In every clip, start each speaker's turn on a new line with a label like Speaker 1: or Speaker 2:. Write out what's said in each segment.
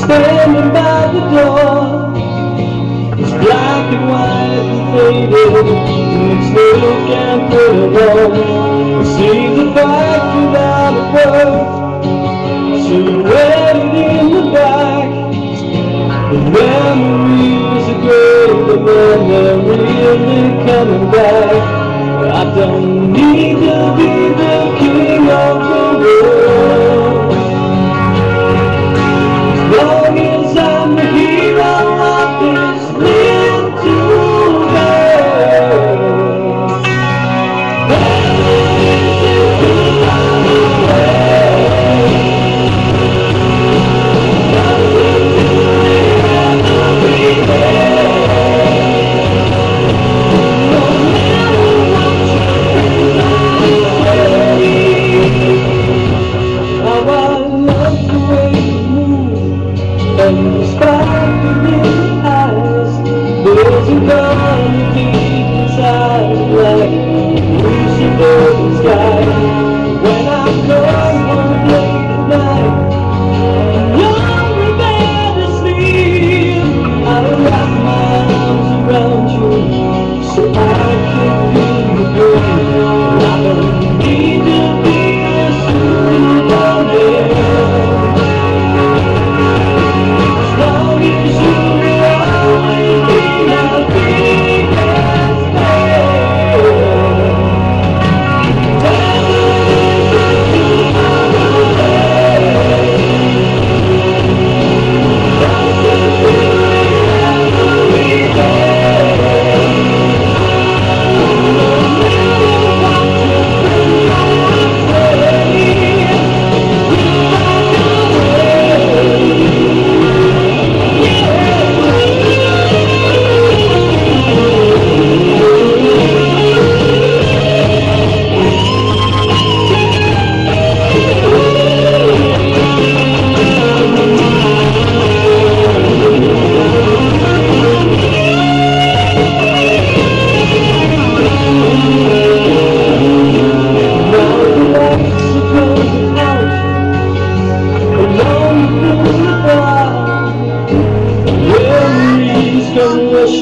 Speaker 1: Standing by the door. It's black and white and faded. And it's still can't put it on It sees a fact without a word Silhouetted in the back The memories are great But then they're really coming back. I don't need to be the king of the A gun deep inside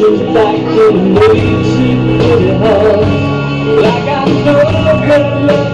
Speaker 1: chúng oceans back in the sea. Like I know good love.